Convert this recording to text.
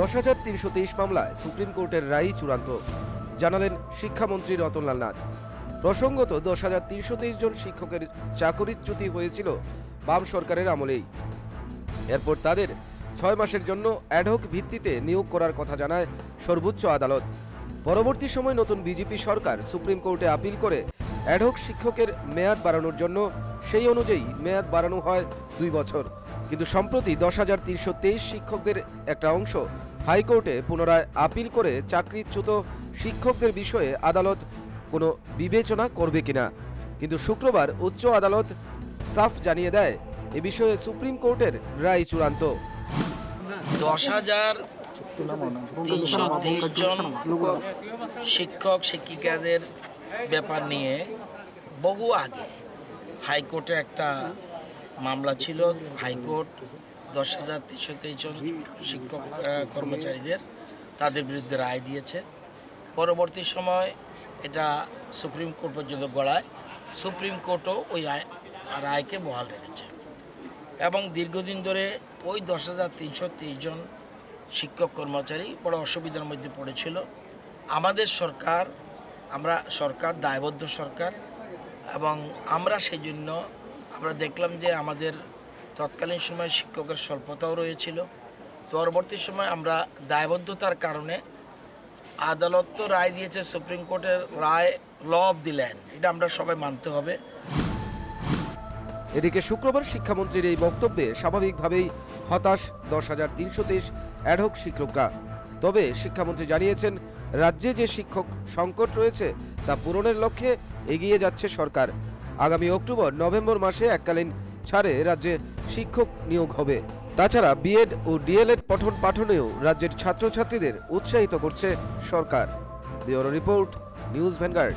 দশ হাজার তিনশো তেইশ মামলায় সুপ্রিম কোর্টের রায় চূড়ান্ত। জানালেন শিক্ষামন্ত্রী রতনলাল নাথ। প্রসঙ্গত, দশ হাজার তিনশো তেইশ জন শিক্ষকের চাকরিচ্যুতি হয়েছিল বাম সরকারের আমলেই। এরপর তাদের ছয় মাসের জন্য অ্যাডহক ভিত্তিতে নিয়োগ করার কথা জানায় সর্বোচ্চ আদালত। পরবর্তী সময় নতুন বিজেপি সরকার সুপ্রিম কোর্টে আপিল করে অ্যাডহক শিক্ষকের মেয়াদ বাড়ানোর জন্য সেই অনুযায়ী মেয়াদ বাড়ানো হয় দুই বছর। কিন্তু সম্প্রতি দশ হাজার তিনশো তেইশ শিক্ষকদের একটা অংশ হাইকোর্টে পুনরায় আপিল করে চাকরিচ্যুত শিক্ষকদের বিষয়ে আদালত কোনো বিবেচনা করবে কিনা। কিন্তু শুক্রবার উচ্চ আদালত সাফ জানিয়ে দেয়, এ বিষয়ে সুপ্রিম কোর্টের রায় চূড়ান্ত। দশ হাজার তিনশো শিক্ষক, শিক্ষিকাদের ব্যাপার নিয়ে বহু আগে হাইকোর্টে একটা মামলা ছিল হাইকোর্ট, দশ হাজার তিনশো তেইশ জন শিক্ষক কর্মচারীদের, তাদের বিরুদ্ধে রায় দিয়েছে। পরবর্তী সময় এটা সুপ্রিম কোর্ট পর্যন্ত গড়ায়। সুপ্রিম কোর্টও ওই রায়- রায়কে বহাল রেখেছে। এবং দীর্ঘদিন ধরে ওই দশ হাজার তিনশো জন শিক্ষক, কর্মচারী বড় অসুবিধার মধ্যে পড়েছিল। আমাদের সরকার, আমরা সরকার, দায়বদ্ধ সরকার এবং আমরা সেই জন্য আমরা দেখলাম যে আমাদের তৎকালীন সময় শিক্ষকের স্বল্পতাও রয়েছিল। পরবর্তী সময় আমরা দায়বদ্ধতার কারণে আদালত তো রায় দিয়েছে, সুপ্রিম কোর্টের রায়, ল অফ দি ল্যান্ড। এটা আমরা সবাই মানতে হবে। এদিকে শুক্রবার শিক্ষামন্ত্রীর এই বক্তব্যে স্বাভাবিকভাবেই হতাশ দশ হাজার তিনশো তেইশ অ্যাডহক শিক্ষকরা। তবে শিক্ষামন্ত্রী জানিয়েছেন, রাজ্যে যে শিক্ষক সংকট রয়েছে, তা পূরণের লক্ষ্যে এগিয়ে যাচ্ছে সরকার। আগামী অক্টোবর, নভেম্বর মাসে এককালীন ছাড়ে রাজ্যে শিক্ষক নিয়োগ হবে। তাছাড়া বিএড ও ডিএলএড পঠন পাঠনেও রাজ্যের ছাত্রছাত্রীদের উৎসাহিত করছে সরকার। Bureau report, news vanguard.